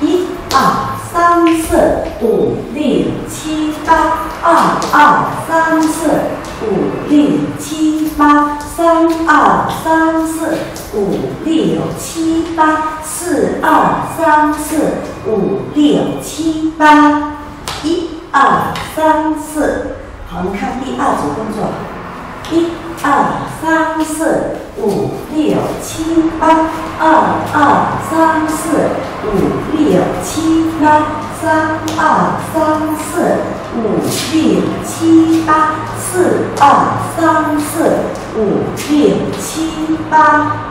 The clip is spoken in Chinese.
一二三四五六七八，二二三四五六七八，三二三四五六七八，四二三四五六七八，一二三四。好，我们看第二组动作，一二三四五六七八，二二三四五六七八，三二三四五六七八，四二三四五六七八。